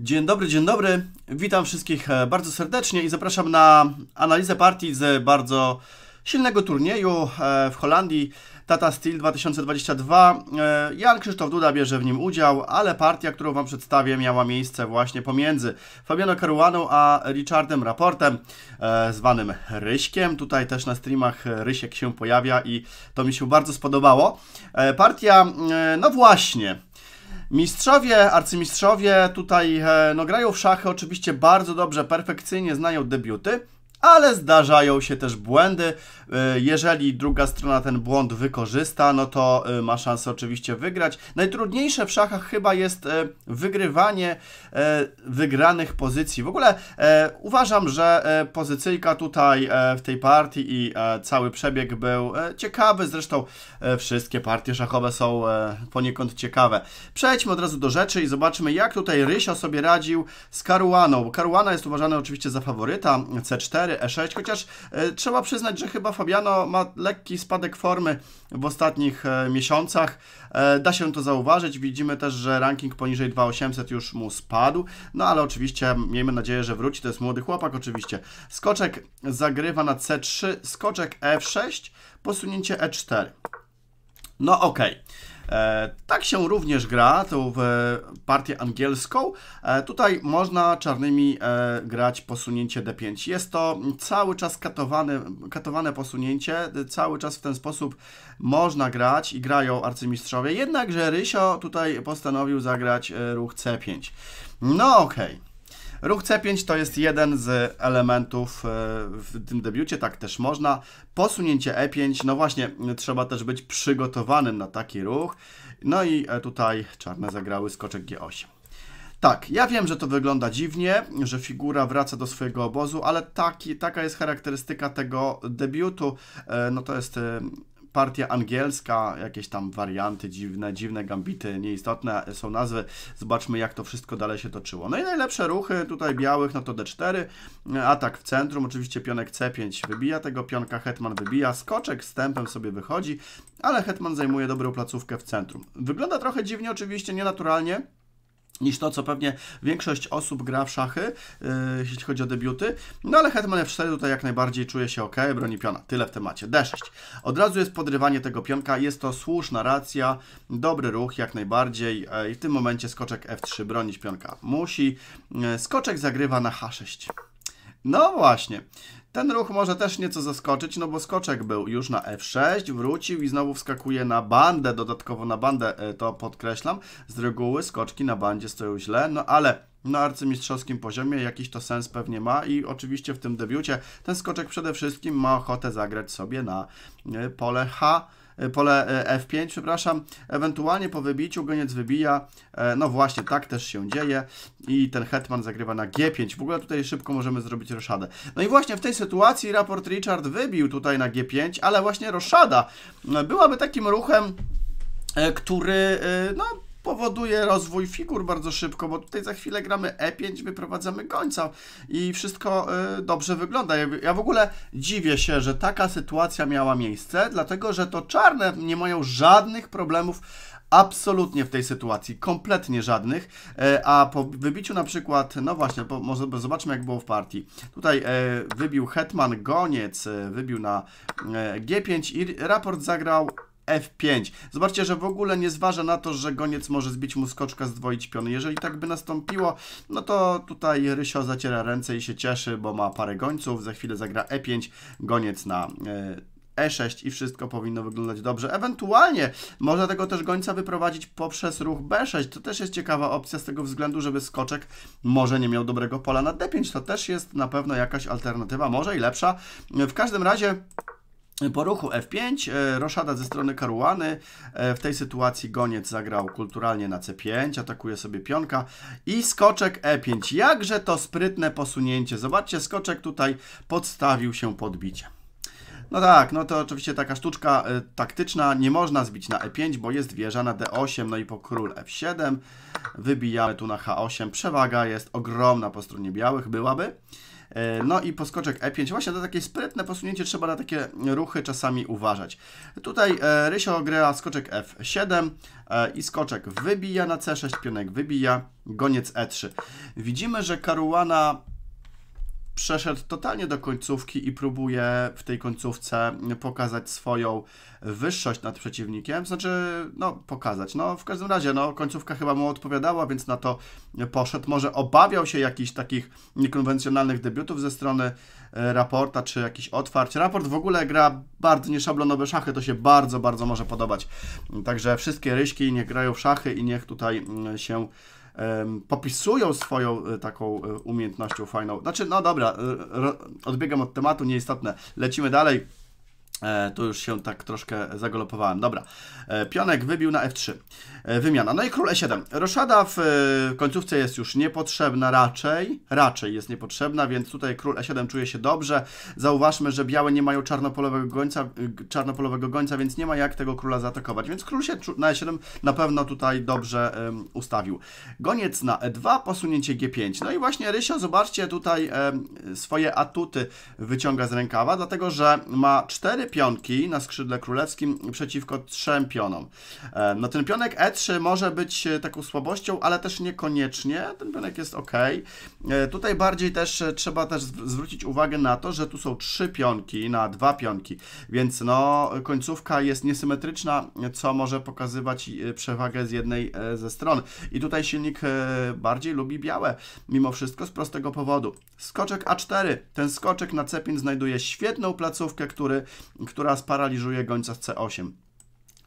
Dzień dobry, dzień dobry. Witam wszystkich e, bardzo serdecznie i zapraszam na analizę partii z bardzo silnego turnieju e, w Holandii. Tata Steel 2022. E, Jan Krzysztof Duda bierze w nim udział, ale partia, którą Wam przedstawię, miała miejsce właśnie pomiędzy Fabiano Caruaną a Richardem Raportem, zwanym Ryśkiem. Tutaj też na streamach Rysiek się pojawia i to mi się bardzo spodobało. Partia, no właśnie, Mistrzowie, arcymistrzowie tutaj e, no, grają w szachy oczywiście bardzo dobrze, perfekcyjnie znają debiuty, ale zdarzają się też błędy. E, jeżeli druga strona ten błąd wykorzysta, no to e, ma szansę oczywiście wygrać. Najtrudniejsze w szachach chyba jest e, wygrywanie wygranych pozycji. W ogóle uważam, że pozycyjka tutaj w tej partii i cały przebieg był ciekawy. Zresztą wszystkie partie szachowe są poniekąd ciekawe. Przejdźmy od razu do rzeczy i zobaczmy, jak tutaj Rysio sobie radził z Karuaną. Karuana jest uważana oczywiście za faworyta C4, E6, chociaż trzeba przyznać, że chyba Fabiano ma lekki spadek formy w ostatnich e, miesiącach. E, da się to zauważyć. Widzimy też, że ranking poniżej 2800 już mu spadł. No ale oczywiście miejmy nadzieję, że wróci. To jest młody chłopak oczywiście. Skoczek zagrywa na C3, skoczek F6, posunięcie E4. No okej. Okay. E, tak się również gra, to w partię angielską. E, tutaj można czarnymi e, grać posunięcie D5. Jest to cały czas katowane, katowane posunięcie, cały czas w ten sposób można grać i grają arcymistrzowie. Jednakże Rysio tutaj postanowił zagrać ruch C5. No okej. Okay. Ruch C5 to jest jeden z elementów e, w tym debiucie, tak też można. Posunięcie E5, no właśnie, trzeba też być przygotowanym na taki ruch. No i e, tutaj czarne zagrały skoczek G8. Tak, ja wiem, że to wygląda dziwnie, że figura wraca do swojego obozu, ale taki, taka jest charakterystyka tego debiutu. E, no to jest partia angielska, jakieś tam warianty dziwne, dziwne gambity, nieistotne są nazwy. Zobaczmy, jak to wszystko dalej się toczyło. No i najlepsze ruchy tutaj białych, no to D4, atak w centrum, oczywiście pionek C5 wybija tego pionka, hetman wybija, skoczek z tempem sobie wychodzi, ale hetman zajmuje dobrą placówkę w centrum. Wygląda trochę dziwnie, oczywiście nienaturalnie, niż to, co pewnie większość osób gra w szachy, yy, jeśli chodzi o debiuty. No ale Hetman F4 tutaj jak najbardziej czuje się ok, broni piona. Tyle w temacie. D6. Od razu jest podrywanie tego pionka, jest to słuszna racja, dobry ruch jak najbardziej yy, i w tym momencie skoczek F3 bronić pionka musi. Yy, skoczek zagrywa na H6. No właśnie. Ten ruch może też nieco zaskoczyć, no bo skoczek był już na F6, wrócił i znowu wskakuje na bandę, dodatkowo na bandę e, to podkreślam. Z reguły skoczki na bandzie stoją źle, no ale na arcymistrzowskim poziomie jakiś to sens pewnie ma i oczywiście w tym debiucie ten skoczek przede wszystkim ma ochotę zagrać sobie na e, pole H pole e, F5, przepraszam, ewentualnie po wybiciu goniec wybija, e, no właśnie, tak też się dzieje. I ten hetman zagrywa na G5, w ogóle tutaj szybko możemy zrobić roszadę. No i właśnie w tej sytuacji raport Richard wybił tutaj na G5, ale właśnie roszada byłaby takim ruchem, który, no powoduje rozwój figur bardzo szybko, bo tutaj za chwilę gramy E5, wyprowadzamy gońca i wszystko y, dobrze wygląda. Ja w ogóle dziwię się, że taka sytuacja miała miejsce, dlatego że to czarne nie mają żadnych problemów Absolutnie w tej sytuacji, kompletnie żadnych, e, a po wybiciu na przykład, no właśnie, po, może zobaczmy jak było w partii. Tutaj e, wybił hetman, goniec, e, wybił na G5 i raport zagrał F5. Zobaczcie, że w ogóle nie zważa na to, że goniec może zbić mu skoczka, zdwoić piony. Jeżeli tak by nastąpiło, no to tutaj Rysio zaciera ręce i się cieszy, bo ma parę gońców. Za chwilę zagra E5, goniec na... E6 i wszystko powinno wyglądać dobrze. Ewentualnie można tego też gońca wyprowadzić poprzez ruch B6. To też jest ciekawa opcja z tego względu, żeby skoczek może nie miał dobrego pola na D5. To też jest na pewno jakaś alternatywa, może i lepsza. W każdym razie po ruchu F5, e, roszada ze strony Karuany, e, w tej sytuacji goniec zagrał kulturalnie na C5, atakuje sobie pionka i skoczek E5. Jakże to sprytne posunięcie. Zobaczcie, skoczek tutaj podstawił się pod bicie. No tak, no to oczywiście taka sztuczka y, taktyczna, nie można zbić na E5, bo jest wieża na D8, no i po król F7 wybijamy tu na H8, przewaga jest ogromna po stronie białych, byłaby. E, no i poskoczek E5. Właśnie to takie sprytne posunięcie, trzeba na takie ruchy czasami uważać. Tutaj e, Rysio gra skoczek F7 e, i skoczek wybija na C6, pionek wybija, goniec E3. Widzimy, że Caruana przeszedł totalnie do końcówki i próbuje w tej końcówce pokazać swoją wyższość nad przeciwnikiem, znaczy, no, pokazać. No, w każdym razie, no, końcówka chyba mu odpowiadała, więc na to poszedł. Może obawiał się jakichś takich niekonwencjonalnych debiutów ze strony e, raporta, czy jakichś otwarć. Raport w ogóle gra bardzo nieszablonowe szachy, to się bardzo, bardzo może podobać. Także wszystkie ryśki niech grają w szachy i niech tutaj mm, się popisują swoją e, taką e, umiejętnością fajną. Znaczy, no dobra, odbiegam od tematu, nieistotne. Lecimy dalej. E, tu już się tak troszkę zagolopowałem. Dobra. E, pionek wybił na F3. E, wymiana. No i król E7. Roszada w e, końcówce jest już niepotrzebna raczej. Raczej jest niepotrzebna, więc tutaj król E7 czuje się dobrze. Zauważmy, że białe nie mają czarnopolowego gońca, czarnopolowego gońca, więc nie ma jak tego króla zaatakować. Więc król się na E7 na pewno tutaj dobrze ustawił. Goniec na E2, posunięcie G5. No i właśnie Rysio, zobaczcie tutaj swoje atuty wyciąga z rękawa, dlatego że ma cztery pionki na skrzydle królewskim przeciwko trzem pionom. E, no ten pionek E3 może być e, taką słabością, ale też niekoniecznie. Ten pionek jest ok. E, tutaj bardziej też trzeba też zwrócić uwagę na to, że tu są trzy pionki na dwa pionki, więc no końcówka jest niesymetryczna, co może pokazywać przewagę z jednej ze stron. I tutaj silnik bardziej lubi białe, mimo wszystko z prostego powodu. Skoczek A4. Ten skoczek na C5 znajduje świetną placówkę, który która sparaliżuje gońca z C8.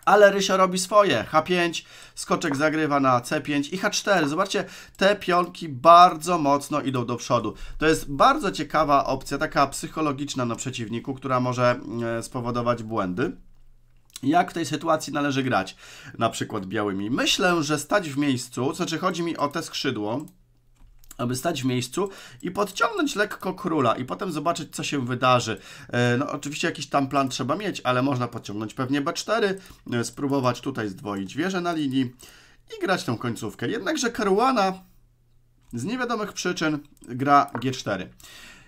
Ale Rysio robi swoje. H5, skoczek zagrywa na C5 i H4. Zobaczcie, te pionki bardzo mocno idą do przodu. To jest bardzo ciekawa opcja, taka psychologiczna na przeciwniku, która może e, spowodować błędy. Jak w tej sytuacji należy grać? Na przykład białymi. Myślę, że stać w miejscu, znaczy chodzi mi o te skrzydło, aby stać w miejscu i podciągnąć lekko króla i potem zobaczyć, co się wydarzy. E, no oczywiście jakiś tam plan trzeba mieć, ale można podciągnąć pewnie b4, e, spróbować tutaj zdwoić wieżę na linii i grać tą końcówkę. Jednakże Caruana z niewiadomych przyczyn gra g4.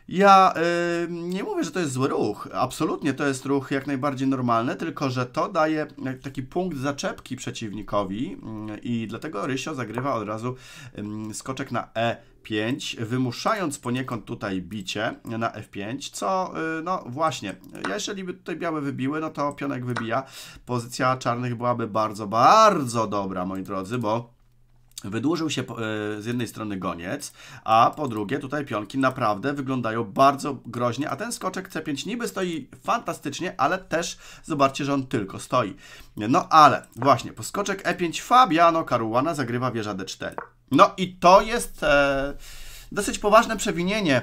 Ja yy, nie mówię, że to jest zły ruch. Absolutnie to jest ruch jak najbardziej normalny, tylko że to daje taki punkt zaczepki przeciwnikowi yy, i dlatego Rysio zagrywa od razu yy, skoczek na E5, wymuszając poniekąd tutaj bicie na F5, co y, no właśnie, jeżeli by tutaj białe wybiły, no to pionek wybija. Pozycja czarnych byłaby bardzo, bardzo dobra, moi drodzy, bo Wydłużył się e, z jednej strony goniec, a po drugie tutaj pionki naprawdę wyglądają bardzo groźnie, a ten skoczek C5 niby stoi fantastycznie, ale też zobaczcie, że on tylko stoi. No ale właśnie, po skoczek E5 Fabiano Caruana zagrywa wieża D4. No i to jest e, dosyć poważne przewinienie.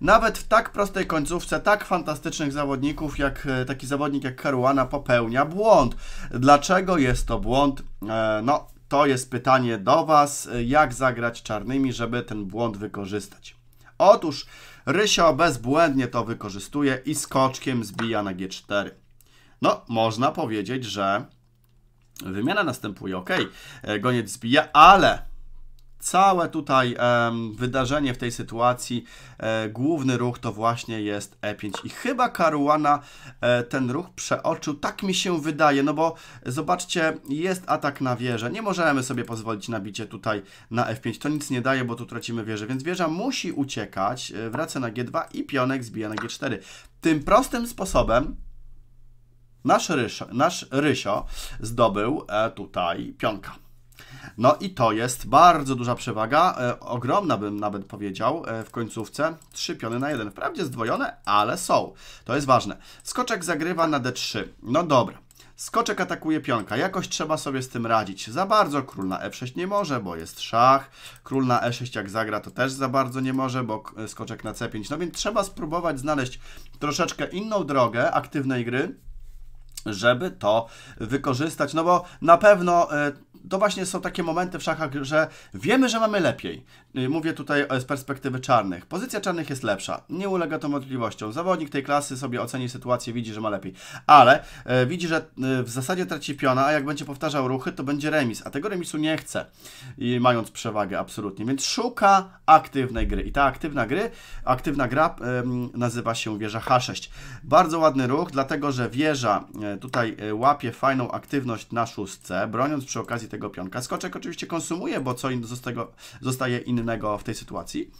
Nawet w tak prostej końcówce, tak fantastycznych zawodników, jak e, taki zawodnik jak Caruana popełnia błąd. Dlaczego jest to błąd? E, no, to jest pytanie do Was, jak zagrać czarnymi, żeby ten błąd wykorzystać. Otóż Rysio bezbłędnie to wykorzystuje i skoczkiem zbija na G4. No, można powiedzieć, że wymiana następuje, ok, goniec zbija, ale całe tutaj e, wydarzenie w tej sytuacji, e, główny ruch to właśnie jest E5 i chyba Caruana e, ten ruch przeoczył, tak mi się wydaje, no bo zobaczcie, jest atak na wieżę, nie możemy sobie pozwolić na bicie tutaj na F5, to nic nie daje, bo tu tracimy wieżę, więc wieża musi uciekać, e, wraca na G2 i pionek zbija na G4. Tym prostym sposobem nasz Rysio, nasz Rysio zdobył e, tutaj pionka. No i to jest bardzo duża przewaga, e, ogromna bym nawet powiedział e, w końcówce. Trzy piony na jeden. Wprawdzie zdwojone, ale są. To jest ważne. Skoczek zagrywa na D3. No dobra. Skoczek atakuje pionka. Jakoś trzeba sobie z tym radzić. Za bardzo król na F6 nie może, bo jest szach. Król na E6 jak zagra, to też za bardzo nie może, bo skoczek na C5. No więc trzeba spróbować znaleźć troszeczkę inną drogę aktywnej gry, żeby to wykorzystać. No bo na pewno... To właśnie są takie momenty w szachach, że wiemy, że mamy lepiej. Y, mówię tutaj z perspektywy czarnych. Pozycja czarnych jest lepsza, nie ulega to wątpliwością. Zawodnik tej klasy sobie oceni sytuację, widzi, że ma lepiej, ale e, widzi, że e, w zasadzie traci piona, a jak będzie powtarzał ruchy, to będzie remis, a tego remisu nie chce, i mając przewagę absolutnie, więc szuka aktywnej gry i ta aktywna gry, aktywna gra e, nazywa się wieża H6. Bardzo ładny ruch, dlatego, że wieża tutaj łapie fajną aktywność na szóstce, broniąc przy okazji tego pionka. Skoczek oczywiście konsumuje, bo co in, zostaje innego w tej sytuacji.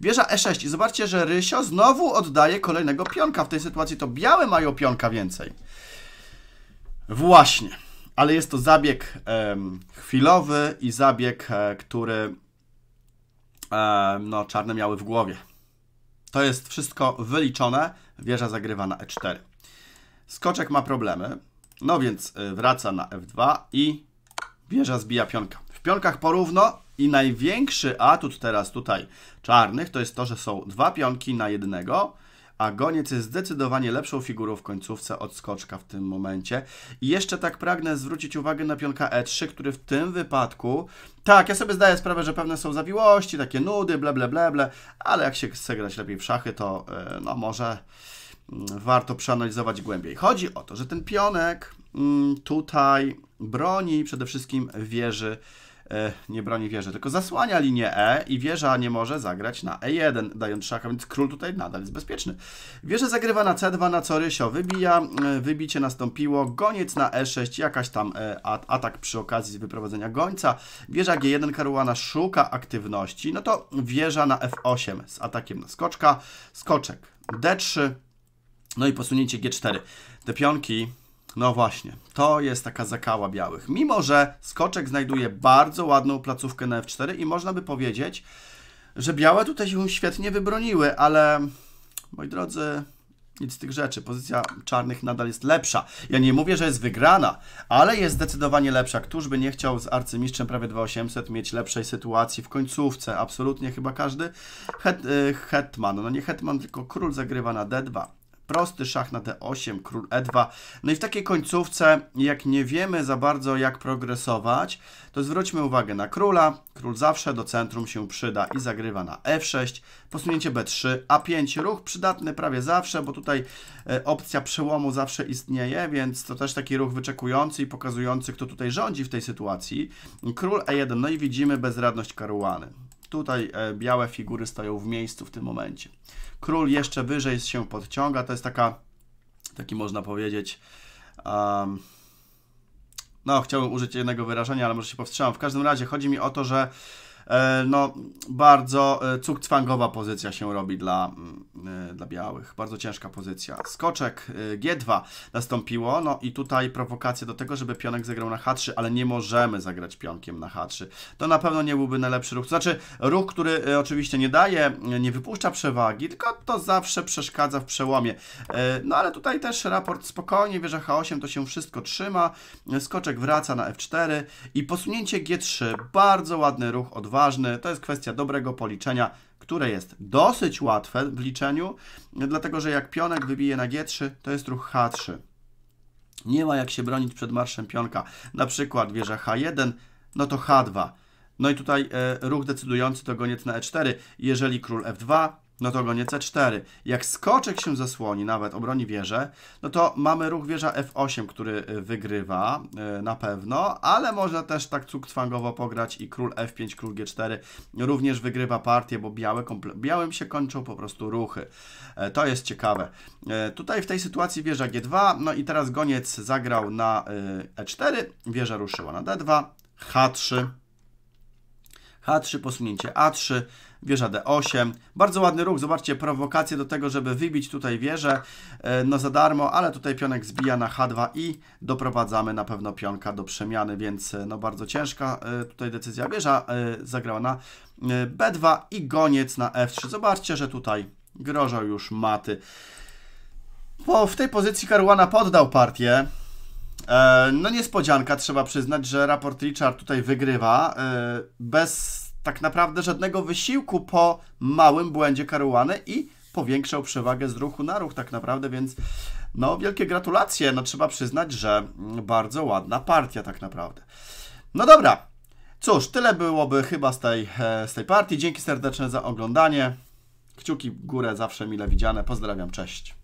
Wieża E6 i zobaczcie, że Rysio znowu oddaje kolejnego pionka. W tej sytuacji to białe mają pionka więcej. Właśnie. Ale jest to zabieg chwilowy i zabieg, e, który e, no, czarne miały w głowie. To jest wszystko wyliczone. Wieża zagrywa na E4. Skoczek ma problemy. No więc e, wraca na F2 i wieża zbija pionka. Pionkach porówno i największy atut teraz tutaj czarnych to jest to, że są dwa pionki na jednego, a goniec jest zdecydowanie lepszą figurą w końcówce od skoczka w tym momencie. I jeszcze tak pragnę zwrócić uwagę na pionka E3, który w tym wypadku, tak, ja sobie zdaję sprawę, że pewne są zawiłości, takie nudy, ble, ble, ble, ble ale jak się chce grać lepiej w szachy, to e, no może mm, warto przeanalizować głębiej. Chodzi o to, że ten pionek mm, tutaj broni przede wszystkim wieży nie broni wieży, tylko zasłania linię E i wieża nie może zagrać na E1, dając szacha, więc król tutaj nadal jest bezpieczny. Wieża zagrywa na C2, na co Rysio wybija, e, wybicie nastąpiło, goniec na E6, jakaś tam e, atak przy okazji wyprowadzenia gońca, wieża G1 Karuana szuka aktywności, no to wieża na F8 z atakiem na skoczka, skoczek D3, no i posunięcie G4. Te pionki no właśnie, to jest taka zakała białych. Mimo, że skoczek znajduje bardzo ładną placówkę na F4 i można by powiedzieć, że białe tutaj się świetnie wybroniły, ale moi drodzy, nic z tych rzeczy. Pozycja czarnych nadal jest lepsza. Ja nie mówię, że jest wygrana, ale jest zdecydowanie lepsza. Któż by nie chciał z arcymistrzem prawie 2800 mieć lepszej sytuacji w końcówce? Absolutnie chyba każdy. Het, y, hetman, no nie hetman, tylko król zagrywa na D2 prosty szach na d8, król e2. No i w takiej końcówce, jak nie wiemy za bardzo jak progresować, to zwróćmy uwagę na króla. Król zawsze do centrum się przyda i zagrywa na f6, posunięcie b3, a5. Ruch przydatny prawie zawsze, bo tutaj e, opcja przełomu zawsze istnieje, więc to też taki ruch wyczekujący i pokazujący, kto tutaj rządzi w tej sytuacji. Król e1, no i widzimy bezradność Karuany. Tutaj e, białe figury stoją w miejscu w tym momencie. Król jeszcze wyżej się podciąga. To jest taka, taki można powiedzieć, um, no chciałbym użyć jednego wyrażenia, ale może się powstrzymam. W każdym razie chodzi mi o to, że no, bardzo e, cukcwangowa pozycja się robi dla, mm, e, dla białych. Bardzo ciężka pozycja. Skoczek G2 nastąpiło, no i tutaj prowokacja do tego, żeby pionek zagrał na H3, ale nie możemy zagrać pionkiem na H3. To na pewno nie byłby najlepszy ruch. To znaczy, ruch, który oczywiście nie daje, nie wypuszcza przewagi, tylko to zawsze przeszkadza w przełomie. No ale tutaj też raport spokojnie, wieża H8 to się wszystko trzyma. Skoczek wraca na F4 i posunięcie G3. Bardzo ładny ruch od ważny. To jest kwestia dobrego policzenia, które jest dosyć łatwe w liczeniu, dlatego że jak pionek wybije na G3, to jest ruch H3. Nie ma jak się bronić przed marszem pionka. Na przykład wieża H1, no to H2. No i tutaj e, ruch decydujący to goniec na E4. Jeżeli król F2, no to goniec C4. Jak skoczek się zasłoni, nawet obroni wieżę, no to mamy ruch wieża F8, który y, wygrywa na pewno, ale można też tak cukcwangowo pograć i król F5, król G4 również wygrywa partię, bo białe białym się kończą po prostu ruchy. To jest ciekawe. Tutaj w tej sytuacji wieża G2, no i teraz goniec zagrał na E4, wieża ruszyła na D2, H3, H3, posunięcie A3, wieża D8. Bardzo ładny ruch, zobaczcie, prowokację do tego, żeby wybić tutaj wieżę, e, no za darmo, ale tutaj pionek zbija na H2 i doprowadzamy na pewno pionka do przemiany, więc e, no bardzo ciężka e, tutaj decyzja. Wieża zagrała na B2 i goniec na F3. Zobaczcie, że tutaj grożą już maty. Bo w tej pozycji Caruana poddał partię. No niespodzianka, trzeba przyznać, że raport Richard tutaj wygrywa bez tak naprawdę żadnego wysiłku po małym błędzie Karuany i powiększał przewagę z ruchu na ruch tak naprawdę, więc no wielkie gratulacje, no trzeba przyznać, że bardzo ładna partia tak naprawdę. No dobra, Cóż, tyle byłoby chyba z tej, e, z tej partii. Dzięki serdeczne za oglądanie. Kciuki w górę zawsze mile widziane. Pozdrawiam, cześć.